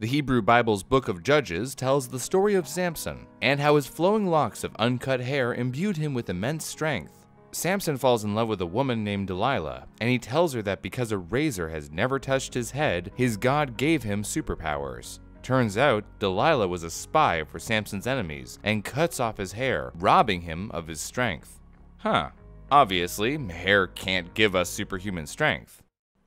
The Hebrew Bible's book of Judges tells the story of Samson and how his flowing locks of uncut hair imbued him with immense strength. Samson falls in love with a woman named Delilah, and he tells her that because a razor has never touched his head, his God gave him superpowers. Turns out, Delilah was a spy for Samson's enemies and cuts off his hair, robbing him of his strength. Huh. Obviously, hair can't give us superhuman strength.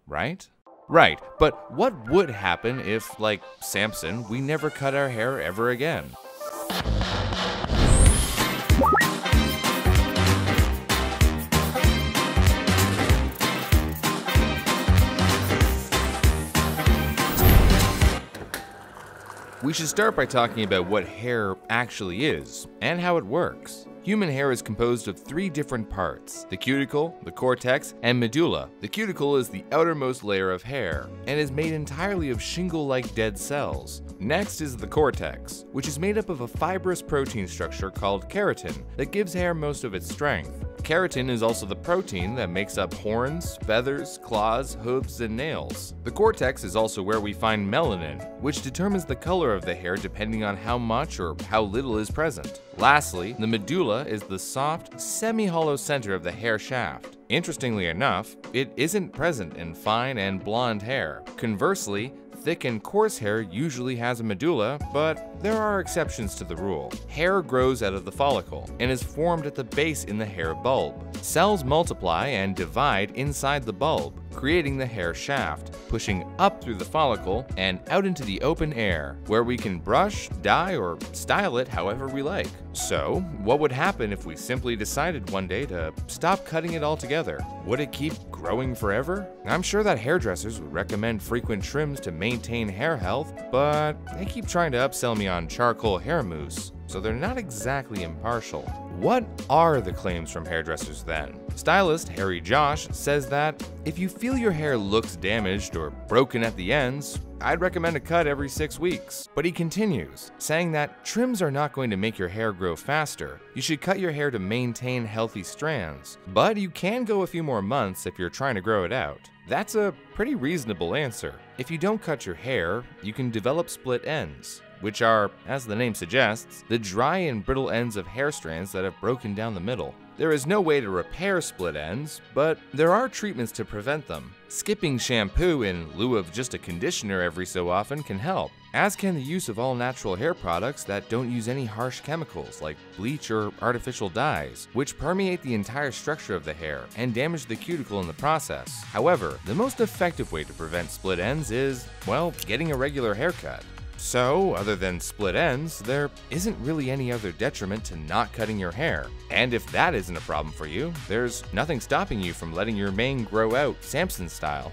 Right? Right, but what would happen if, like Samson, we never cut our hair ever again? We should start by talking about what hair actually is and how it works. Human hair is composed of three different parts the cuticle, the cortex, and medulla. The cuticle is the outermost layer of hair and is made entirely of shingle like dead cells. Next is the cortex, which is made up of a fibrous protein structure called keratin that gives hair most of its strength. Keratin is also the protein that makes up horns, feathers, claws, hooves, and nails. The cortex is also where we find melanin, which determines the color of the hair depending on how much or how little is present. Lastly, the medulla is the soft, semi-hollow center of the hair shaft. Interestingly enough, it isn't present in fine and blonde hair. Conversely, thick and coarse hair usually has a medulla, but there are exceptions to the rule. Hair grows out of the follicle and is formed at the base in the hair bulb. Cells multiply and divide inside the bulb, creating the hair shaft, pushing up through the follicle and out into the open air, where we can brush, dye, or style it however we like. So, what would happen if we simply decided one day to stop cutting it altogether? Would it keep growing forever? I'm sure that hairdressers would recommend frequent trims to maintain hair health, but they keep trying to upsell me on charcoal hair mousse, so they're not exactly impartial. What are the claims from hairdressers then? Stylist Harry Josh says that if you feel your hair looks damaged or broken at the ends, I'd recommend a cut every six weeks. But he continues, saying that trims are not going to make your hair grow faster. You should cut your hair to maintain healthy strands. But you can go a few more months if you're trying to grow it out. That's a pretty reasonable answer. If you don't cut your hair, you can develop split ends which are, as the name suggests, the dry and brittle ends of hair strands that have broken down the middle. There is no way to repair split ends, but there are treatments to prevent them. Skipping shampoo in lieu of just a conditioner every so often can help, as can the use of all natural hair products that don't use any harsh chemicals like bleach or artificial dyes, which permeate the entire structure of the hair and damage the cuticle in the process. However, the most effective way to prevent split ends is, well, getting a regular haircut. So, other than split ends, there isn't really any other detriment to not cutting your hair. And if that isn't a problem for you, there's nothing stopping you from letting your mane grow out Samson style.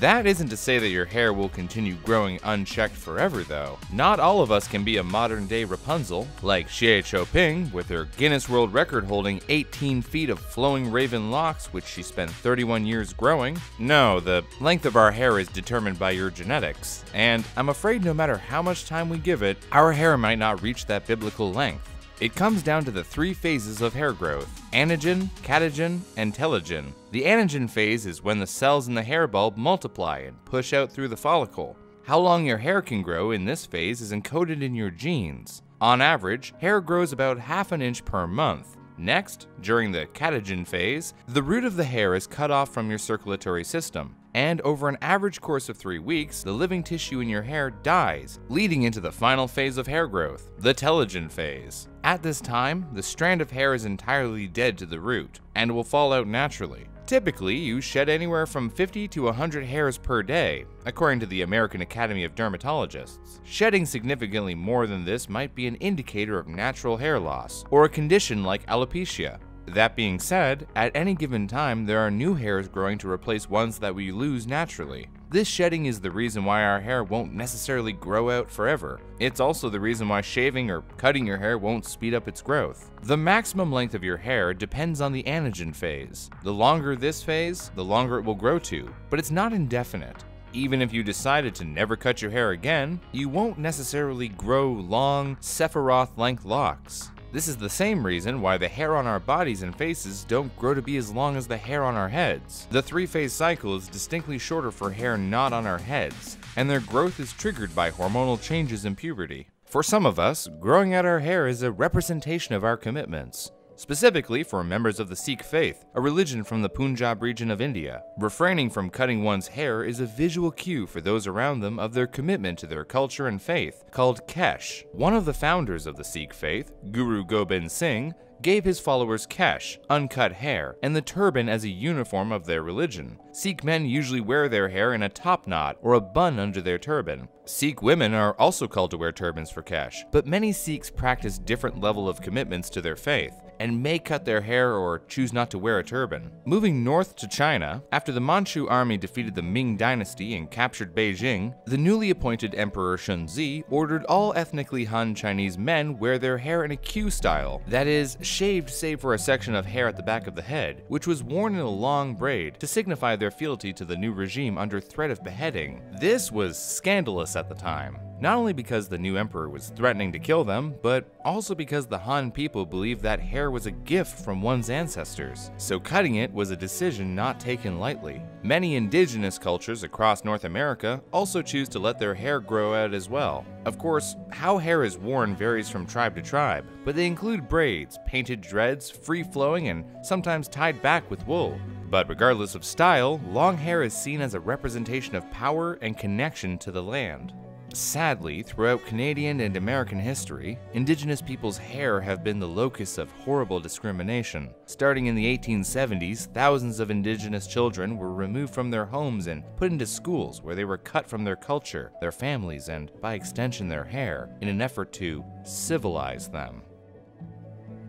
That isn't to say that your hair will continue growing unchecked forever, though. Not all of us can be a modern day Rapunzel, like Xie Qiuping, with her Guinness World Record holding 18 feet of flowing raven locks, which she spent 31 years growing. No, the length of our hair is determined by your genetics, and I'm afraid no matter how much time we give it, our hair might not reach that biblical length. It comes down to the three phases of hair growth anagen, catagen, and telogen. The anagen phase is when the cells in the hair bulb multiply and push out through the follicle. How long your hair can grow in this phase is encoded in your genes. On average, hair grows about half an inch per month. Next, during the catagen phase, the root of the hair is cut off from your circulatory system and over an average course of three weeks, the living tissue in your hair dies, leading into the final phase of hair growth, the telogen phase. At this time, the strand of hair is entirely dead to the root, and will fall out naturally. Typically, you shed anywhere from 50 to 100 hairs per day, according to the American Academy of Dermatologists. Shedding significantly more than this might be an indicator of natural hair loss, or a condition like alopecia, that being said, at any given time, there are new hairs growing to replace ones that we lose naturally. This shedding is the reason why our hair won't necessarily grow out forever. It's also the reason why shaving or cutting your hair won't speed up its growth. The maximum length of your hair depends on the anagen phase. The longer this phase, the longer it will grow to, but it's not indefinite. Even if you decided to never cut your hair again, you won't necessarily grow long, Sephiroth-length locks. This is the same reason why the hair on our bodies and faces don't grow to be as long as the hair on our heads. The three-phase cycle is distinctly shorter for hair not on our heads, and their growth is triggered by hormonal changes in puberty. For some of us, growing out our hair is a representation of our commitments. Specifically for members of the Sikh faith, a religion from the Punjab region of India, refraining from cutting one's hair is a visual cue for those around them of their commitment to their culture and faith, called Kesh. One of the founders of the Sikh faith, Guru Gobind Singh, gave his followers kesh, uncut hair, and the turban as a uniform of their religion. Sikh men usually wear their hair in a top knot or a bun under their turban. Sikh women are also called to wear turbans for kesh, but many Sikhs practice different level of commitments to their faith and may cut their hair or choose not to wear a turban. Moving north to China, after the Manchu army defeated the Ming dynasty and captured Beijing, the newly appointed Emperor Shunzhi ordered all ethnically Han Chinese men wear their hair in a queue style, that is, shaved save for a section of hair at the back of the head, which was worn in a long braid to signify their fealty to the new regime under threat of beheading. This was scandalous at the time. Not only because the new emperor was threatening to kill them, but also because the Han people believed that hair was a gift from one's ancestors, so cutting it was a decision not taken lightly. Many indigenous cultures across North America also choose to let their hair grow out as well. Of course, how hair is worn varies from tribe to tribe, but they include braids, painted dreads, free flowing, and sometimes tied back with wool. But regardless of style, long hair is seen as a representation of power and connection to the land. Sadly, throughout Canadian and American history, Indigenous people's hair have been the locus of horrible discrimination. Starting in the 1870s, thousands of Indigenous children were removed from their homes and put into schools where they were cut from their culture, their families, and by extension their hair, in an effort to civilize them.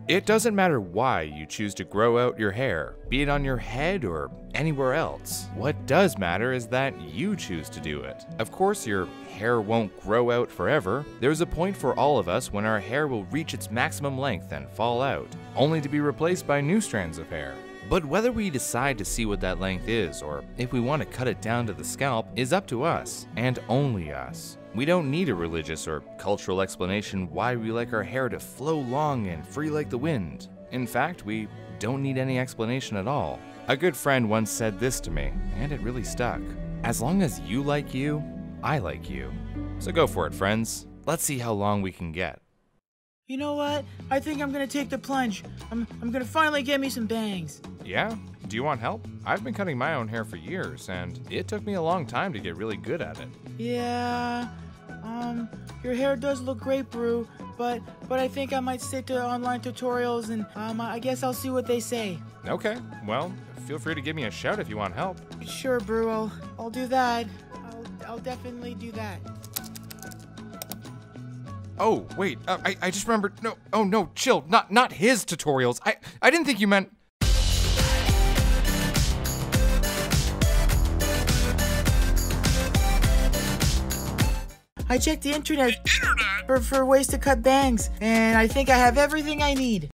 It doesn't matter why you choose to grow out your hair, be it on your head or anywhere else. What does matter is that you choose to do it. Of course, your hair won't grow out forever. There's a point for all of us when our hair will reach its maximum length and fall out, only to be replaced by new strands of hair. But whether we decide to see what that length is, or if we want to cut it down to the scalp, is up to us, and only us. We don't need a religious or cultural explanation why we like our hair to flow long and free like the wind. In fact, we don't need any explanation at all. A good friend once said this to me, and it really stuck. As long as you like you, I like you. So go for it, friends. Let's see how long we can get. You know what? I think I'm gonna take the plunge. I'm, I'm gonna finally get me some bangs. Yeah? Do you want help? I've been cutting my own hair for years, and it took me a long time to get really good at it. Yeah, um, your hair does look great, Brew, but but I think I might stick to online tutorials and um, I guess I'll see what they say. Okay, well, feel free to give me a shout if you want help. Sure, Brew, I'll, I'll do that. I'll, I'll definitely do that. Oh, wait, uh, I, I just remembered, no, oh no, chill, not, not his tutorials. I, I didn't think you meant, I checked the internet, For, for ways to cut bangs, and I think I have everything I need.